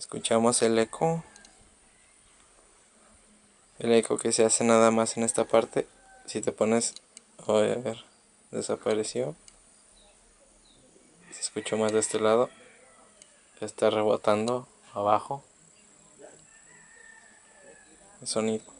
Escuchamos el eco. El eco que se hace nada más en esta parte. Si te pones... a ver, desapareció. Se escuchó más de este lado. Está rebotando abajo. El sonido.